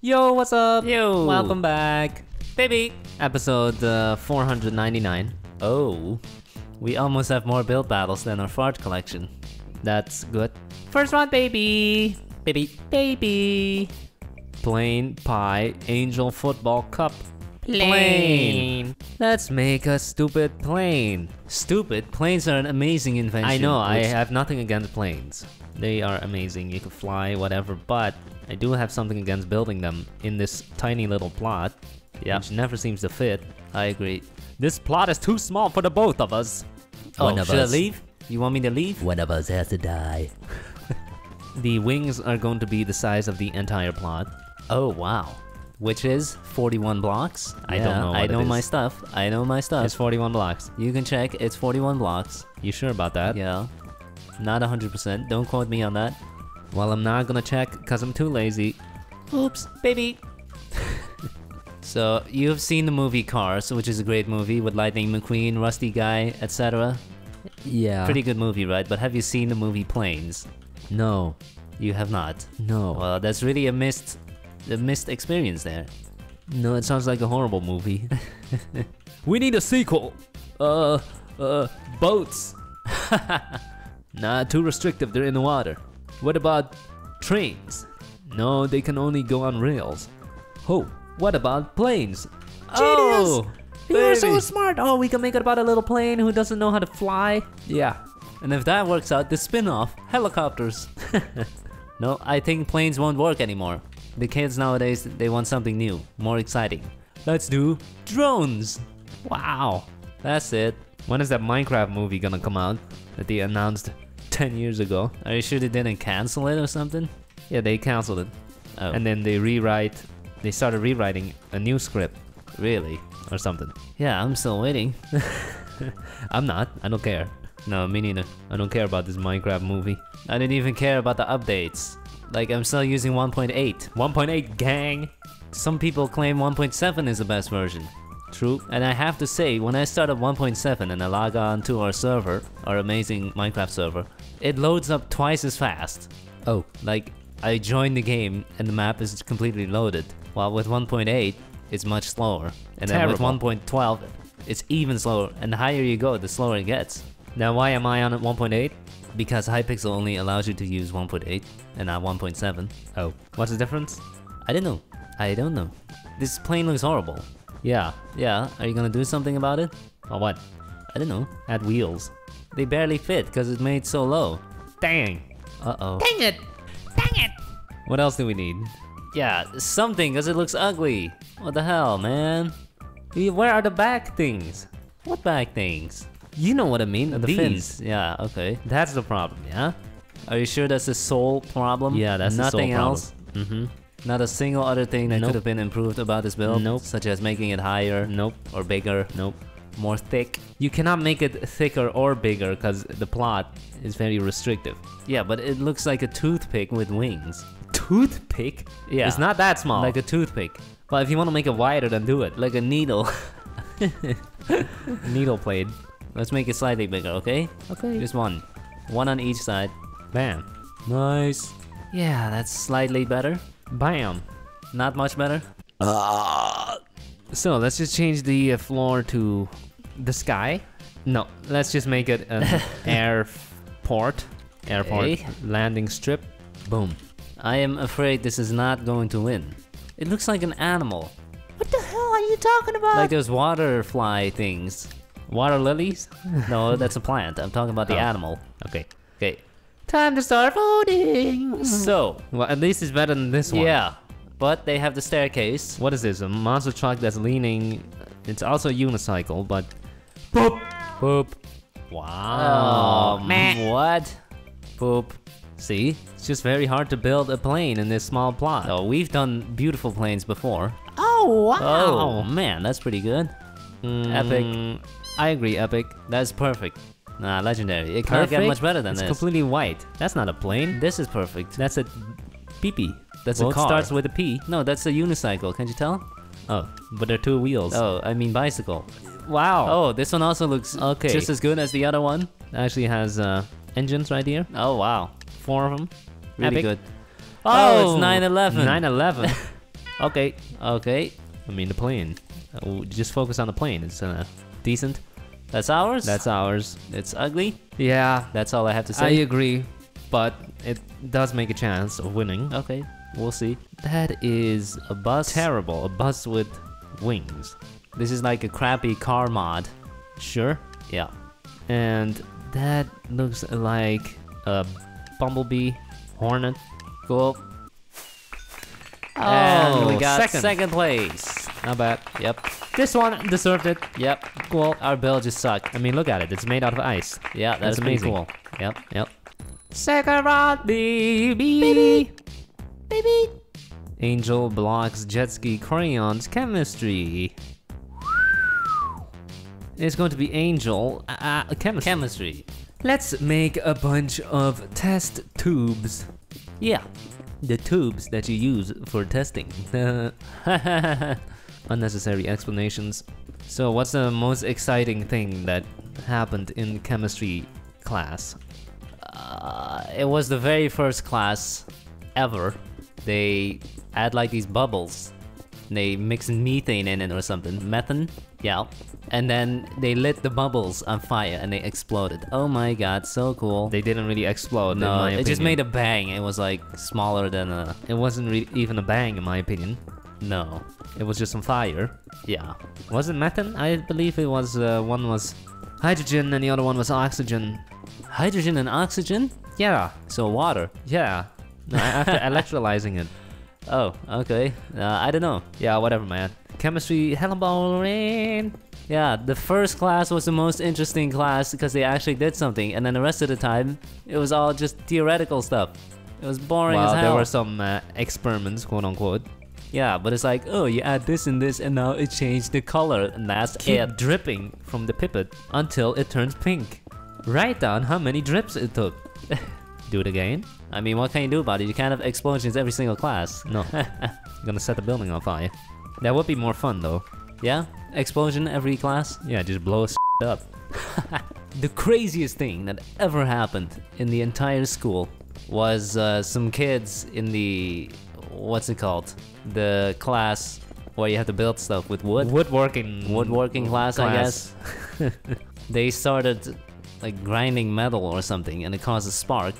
Yo, what's up? Yo. Welcome back. Baby. Episode uh, 499. Oh. We almost have more build battles than our fart collection. That's good. First one, baby. Baby. Baby. Plane Pie Angel Football Cup. Plane. Let's make a stupid plane. Stupid. Planes are an amazing invention. I know, I have nothing against planes. They are amazing. You can fly, whatever, but I do have something against building them in this tiny little plot. Yeah. Which never seems to fit. I agree. This plot is too small for the both of us. Oh, One of should us. I leave? You want me to leave? One of us has to die. The wings are going to be the size of the entire plot. Oh, wow. Which is 41 blocks? I don't know I know my stuff. I know my stuff. It's 41 blocks. you can check. It's 41 blocks. You sure about that? Yeah. Not 100%. Don't quote me on that. Well, I'm not gonna check because I'm too lazy. Oops, baby. so, you've seen the movie Cars, which is a great movie with Lightning McQueen, Rusty Guy, etc. Yeah. Pretty good movie, right? But have you seen the movie Planes? No. You have not. No. Well, that's really a missed, a missed experience there. no, it sounds like a horrible movie. we need a sequel. Uh, uh, boats. nah, too restrictive. They're in the water. What about trains? No, they can only go on rails. Oh, what about planes? Oh, You're so smart. Oh, we can make it about a little plane who doesn't know how to fly. Yeah. And if that works out, the spin-off, helicopters. no, I think planes won't work anymore. The kids nowadays, they want something new, more exciting. Let's do drones. Wow. That's it. When is that Minecraft movie gonna come out that they announced 10 years ago? Are you sure they didn't cancel it or something? Yeah, they canceled it. Oh, And then they rewrite, they started rewriting a new script really? or something. Yeah, I'm still waiting. I'm not, I don't care. No, me neither. I don't care about this Minecraft movie. I didn't even care about the updates. Like, I'm still using 1.8. 1.8 gang. Some people claim 1.7 is the best version. True. And I have to say, when I start at 1.7 and I log on to our server, our amazing Minecraft server, it loads up twice as fast. Oh, Like, I join the game and the map is completely loaded. While with 1.8, it's much slower. And then with 1.12, it's even slower. And the higher you go, the slower it gets. now why am I on 1.8? Because Hypixel only allows you to use 1.8 and not 1.7. Oh, what's the difference? I don't know. I don't know. This plane looks horrible. Yeah. Yeah, are you gonna do something about it? Or what? I don't know. Add wheels. They barely fit because it's made so low. Dang. Uh oh. Dang it! Dang it! What else do we need? Yeah, something because it looks ugly. What the hell, man? Where are the back things? What back things? You know what I mean. The These. fins. Yeah, okay. That's the problem, yeah? Are you sure that's the sole problem? Yeah, that's the sole Nothing problem. else? Mm-hmm. Not a single other thing that Nope. could have been improved about this build? Nope. Such as making it higher? Nope. Or bigger? Nope. More thick? You cannot make it thicker or bigger because the plot is very restrictive. Yeah, but it looks like a toothpick with wings. Toothpick? Yeah. It's not that small. Like a toothpick. well, if you want to make it wider, then do it. Like a needle. Needle blade. Let's make it slightly bigger, okay? Okay. Just one. One on each side. Bam. Nice. Yeah, that's slightly better. Bam. Not much better. So let's just change the uh, floor to the sky. No, let's just make it an airport. Airport Okay. landing strip. Boom. I am afraid this is not going to win. It looks like an animal. What the hell are you talking about? Like those water fly things. Water lilies? No, that's a plant. I'm talking about the Oh. animal. Okay. Okay. Time to start voting! So, Well, at least it's better than this one. yeah. But they have the staircase. What is this? A monster truck that's leaning. It's also a unicycle, but. Boop! Boop. Wow. Oh, man. What? Poop. See? It's just very hard to build a plane in this small plot. Oh, we've done beautiful planes before. Oh, wow! Oh, man, that's pretty good. Hmm. Epic. I agree, epic. That's perfect. Nah, legendary. It can't get much better than it's this. completely white. That's not a plane. This is perfect. That's a peepee. That's well, a car. It starts with a P. No, that's a unicycle. Can't you tell? Oh, but they're two wheels. Oh, I mean bicycle. wow. Oh, this one also looks Okay. just as good as the other one. actually has uh, engines right here. Oh wow, Four of them. really Epic. good. Oh, it's Oh, 911. 911. Okay. Okay, I mean the plane. Uh, just focus on the plane. It's uh, decent. That's ours. That's ours. it's ugly. Yeah, That's all I have to say. I agree, but it does make a chance of winning. okay, we'll see. That is A bus. terrible. A bus with wings. This is like a crappy car mod. Sure. Yeah. And that looks like a bumblebee hornet. Cool. Oh, and we got second. second place. Not bad. Yep. This one deserved it. Yep. Cool. Our bill just sucked. I mean, look at it. It's made out of ice. Yeah, that's, That's pretty amazing. cool. Yep. Yep. Second round, baby. Baby. Baby. Angel blocks jet ski crayons chemistry. It's going to be Angel uh, uh, chemistry. Chemistry. Let's make a bunch of test tubes. Yeah. The tubes that you use for testing. Unnecessary explanations. So, what's the most exciting thing that happened in chemistry class? Uh, it was the very first class ever. They add like these bubbles. They mix methane in it or something. Methane? Yeah. And then they lit the bubbles on fire and they exploded. Oh my god, so cool. They didn't really explode. no, it just made a bang. It was like smaller than a. It wasn't re- even a bang, in my opinion. No. It was just on fire. Yeah. Was it methane? I believe it was. Uh, one was hydrogen and the other one was oxygen. Hydrogen and oxygen? Yeah, So water. yeah. No, after electrolyzing it. Oh, okay. Uh, I don't know. Yeah, whatever, man. Chemistry, hella boring. Yeah, the first class was the most interesting class because they actually did something, and then the rest of the time, it was all just theoretical stuff. It was boring as Well, hell. there were some uh, experiments, quote unquote. Yeah, but it's like, oh, you add this and this, and now it changed the color, and that's Keep it. dripping from the pipette until it turns pink. Write down how many drips it took. Do it again? I mean, what can you do about it? You can't have explosions every single class. No. Gonna set the building on fire. That would be more fun though. Yeah? Explosion every class? Yeah, just blow us up. The craziest thing that ever happened in the entire school was uh, some kids in the what's it called? The class where you have to build stuff with wood. Woodworking. Woodworking class, I guess. they started like grinding metal or something, and it caused a spark,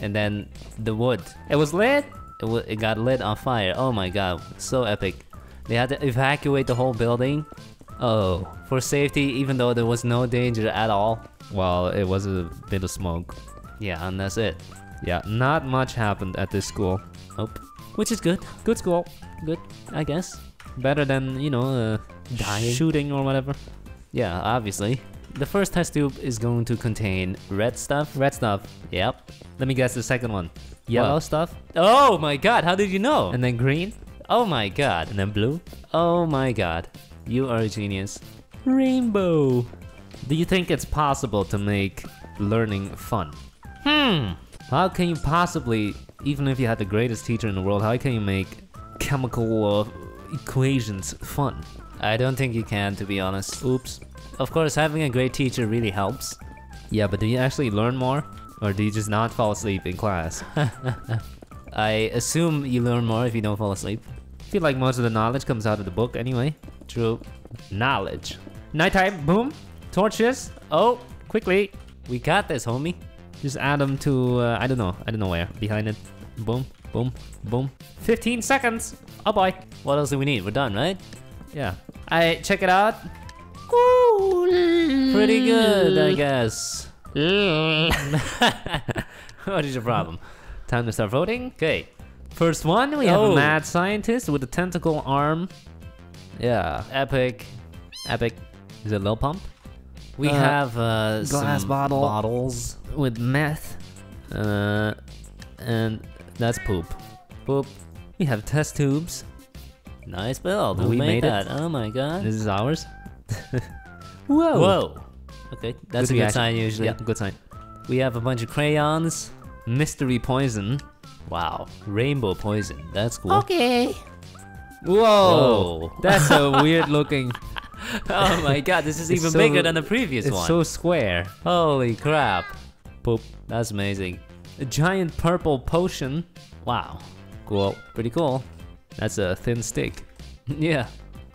and then the wood It was lit. it, w- it got lit on fire. Oh my god, so epic! They had to evacuate the whole building Oh. for safety, even though there was no danger at all. Well, it was a bit of smoke. Yeah, and that's it. Yeah, not much happened at this school. Nope. Which is good. Good school. Good, I guess. Better than, you know, uh, Dying. shooting or whatever. Yeah, obviously. The first test tube is going to contain red stuff. Red stuff. Yep. Let me guess the second one. Yellow What? stuff. Oh my god, how did you know? And then green. oh my god. And then blue. Oh my god. You are a genius. Rainbow. Do you think it's possible to make learning fun? Hmm. How can you possibly, even if you had the greatest teacher in the world, how can you make chemical uh, equations fun? I don't think you can, to be honest. Oops. Of course, having a great teacher really helps. Yeah, but do you actually learn more? Or do you just not fall asleep in class? I assume you learn more if you don't fall asleep. I feel like most of the knowledge comes out of the book anyway. True. Knowledge. Nighttime, boom, torches. Oh, Quickly, we got this, homie. Just add them to, uh, I don't know, I don't know where. Behind it. Boom, boom, boom. 15 seconds. Oh boy. What else do we need? We're done, right? Yeah. I check it out. Cool. Pretty good, I guess. what is your problem? Time to start voting. Okay. First one, we have Oh. a mad scientist with a tentacle arm. Yeah, Epic. epic. Is it Lil Pump? We Uh, have uh, glass some bottle. bottles. With meth. Uh, and that's poop. Boop. We have test tubes. Nice build. Who We made, made it. Oh my god. This is ours. Whoa. Whoa. Okay, that's a good reaction. sign usually. Yeah, good sign. We have a bunch of crayons. Mystery poison. Wow. Rainbow poison. That's cool. Okay. Whoa. Whoa. That's a weird looking. oh my god, this is even so- bigger than the previous It's one. so square. Holy crap. Poop. That's amazing. A giant purple potion. Wow. Cool. Pretty cool. That's a thin stick. yeah.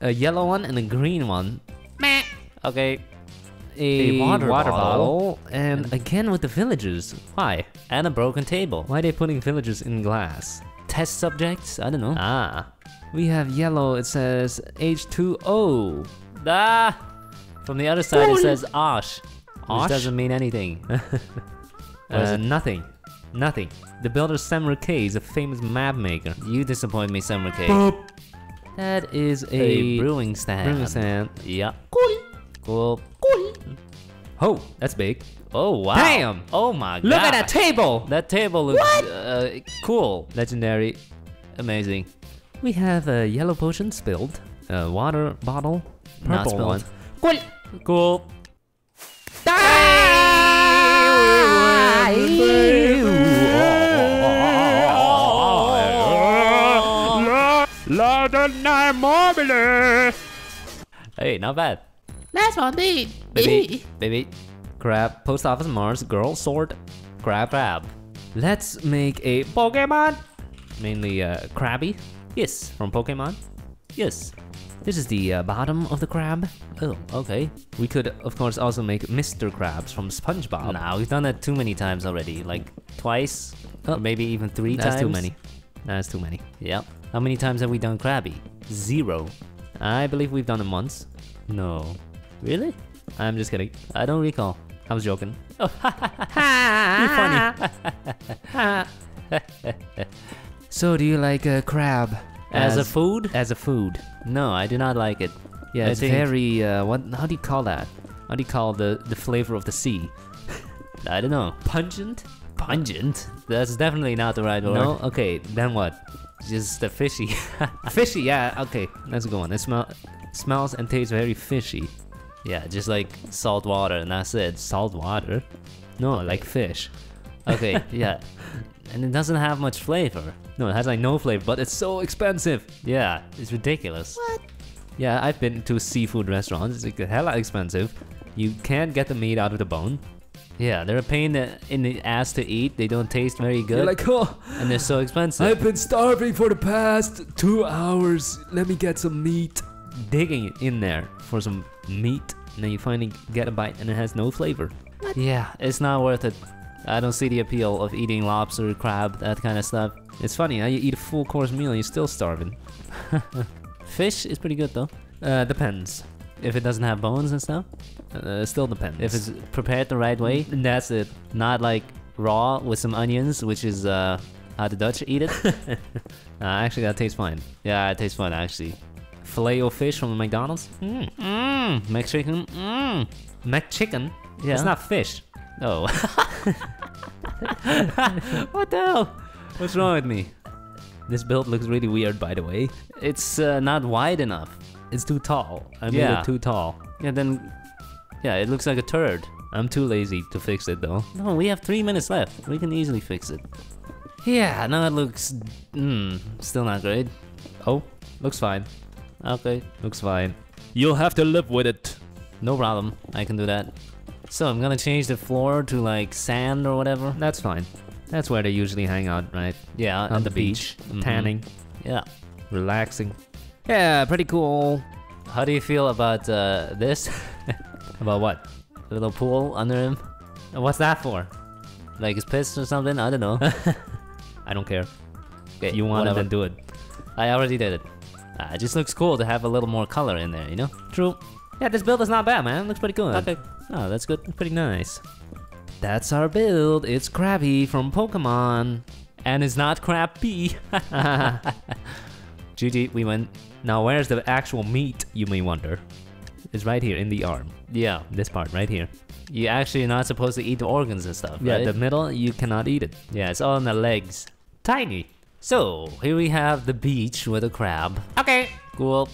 A yellow one and a green one. Meh. Okay. A, A water bottle. And again with the villagers. Why? And a broken table. Why are they putting villagers in glass? Test subjects? I don't know. Ah. We have yellow, it says H2O. Ah! From the other side it says Osh. Osh? Which doesn't mean anything. What is Uh, nothing. Nothing. The builder Semra K is a famous map maker. You disappoint me, Summer Cake. That is a, A brewing stand. brewing stand. Yeah. Cool. Oh, that's big. Oh wow. Damn! Oh my god. Look at that table! That table looks uh, cool. Legendary. Amazing. We have a yellow potion spilled, a water bottle, Not purple one. spilled. Cool. Cool. Hey, not bad. That's one thing. Baby, baby, Crab, post office Mars, girl, sword, crab. crab. Let's make a Pokemon. Mainly uh, Krabby Yes, from Pokemon. yes. This is the uh, bottom of the crab. Oh, okay. We could, of course, also make Mr. Krabs from SpongeBob. Nah, we've done that too many times already. Like twice, Oh. or maybe even three That's times. That's too many. That's too many. Yep. How many times have we done Krabby? Zero. I believe we've done it once. No. Really? I'm just kidding. I don't recall. I was joking. Funny. So, do you like uh, crab As, a food? as a food? No, I do not like it. Yeah, I it's think- very. Uh, what? How do you call that? How do you call the the flavor of the sea? I don't know. Pungent? Pungent? That's definitely not the right word. No. Okay, then what? Just the fishy. Fishy. Yeah. Okay, that's a good one. It smell smells and tastes very fishy. yeah, just like salt water and that's it. Salt water? No, like fish. Okay, yeah. And it doesn't have much flavor. No, it has like no flavor, but it's so expensive. Yeah, it's ridiculous. What? Yeah, I've been to seafood restaurants. It's like hella expensive. You can't get the meat out of the bone. Yeah, they're a pain in the ass to eat. They don't taste very good. You're like, oh, and they're so expensive. I've been starving for the past two hours. Let me get some meat. Digging in there for some meat, and then you finally get a bite, and it has no flavor. What? yeah, it's not worth it. I don't see the appeal of eating lobster, crab, that kind of stuff. It's funny, how you eat a full course meal and you're still starving. Fish is pretty good though. Uh, depends. If it doesn't have bones and stuff. Uh, still depends. If it's prepared the right way, that's it. not like raw with some onions, which is uh, how the Dutch eat it. Uh, actually, that tastes fine. yeah, it tastes fun actually. Filet o fish from McDonald's. Mmm, mmm, Mexican, mmm. McChicken. Yeah. It's not fish. Oh. what the hell? What's wrong with me? This build looks really weird, by the way. It's uh, not wide enough. It's too tall. I made Yeah. it too tall. Yeah, then. Yeah, it looks like a turd. I'm too lazy to fix it though. No, we have three minutes left. We can easily fix it. Yeah, now it looks. Mmm, still not great. Oh, looks fine. Okay, Looks fine. You'll have to live with it. no problem. I can do that. So I'm gonna change the floor to like sand or whatever. That's fine. That's where they usually hang out, right? Yeah, On at the beach, Mhm. tanning, Yeah. relaxing. Yeah, pretty cool. How do you feel about uh, this? About what? A little pool under him? What's that for? Like his piss or something? I don't know. I don't care. Okay, If you want whatever. it, then do it. I already did it. Uh, it just looks cool to have a little more color in there, you know? True. Yeah, this build is not bad, man. Looks pretty good. Okay. Oh, that's good. Pretty nice. That's our build. It's Krabby from Pokemon. And it's not crappy. GG, we win. Now, where's the actual meat, you may wonder? It's right here in the arm. Yeah. This part, right here. You actually are not supposed to eat the organs and stuff, Yeah, right? the middle, you cannot eat it. yeah, it's all in the legs. Tiny. So, here we have the beach with a crab. Okay. Cool.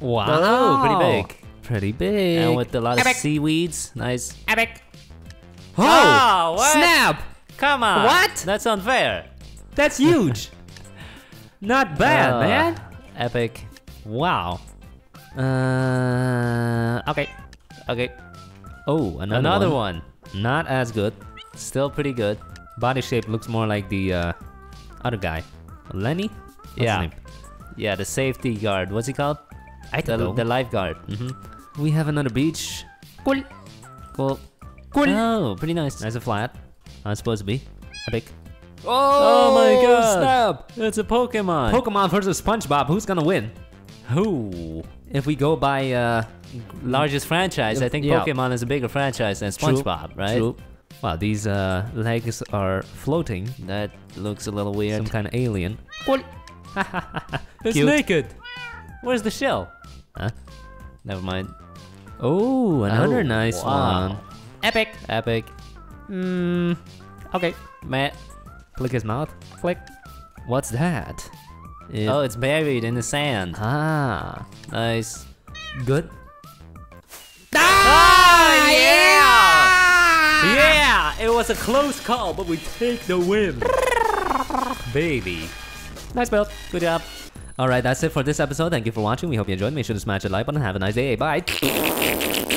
Wow. Oh, pretty big. Pretty big. And with a lot of seaweeds. Nice. Epic. oh, Oh, what? snap! Come on. What? That's unfair. That's huge. Not bad, Uh, man. Epic. Wow. Uh, okay. Okay. Oh, another, Another one. one. Not as good. Still pretty good. Body shape looks more like the uh, other guy. Lenny? What's his Yeah. name? Yeah, the safety guard. What's he called? I The, don't the lifeguard. Mm-hmm. we have another beach. Cool. Cool. Cool. Oh, pretty nice. Nice and flat. It's supposed to be. Epic. Oh, my God. Snap! It's a Pokemon. Pokemon versus SpongeBob. Who's gonna win? Who? If we go by uh, Largest franchise. I think Yeah. Pokemon is a bigger franchise than True. SpongeBob, right? True. Wow, these uh, legs are floating. That looks a little weird. Some kind of alien. Cool. It's naked. Where's the shell? Huh? Never mind. Oh, another Oh, nice wow. one. Epic. Epic. Hmm. Okay, Matt. Click his mouth. Click. What's that? It- Oh, it's buried in the sand. ah. Nice. Good. Ah, yeah! Yeah! It was a close call, but we take the win. Baby. Nice build. Good job. Alright, that's it for this episode. Thank you for watching. We hope you enjoyed. Make sure to smash the like button. Have a nice day. Bye.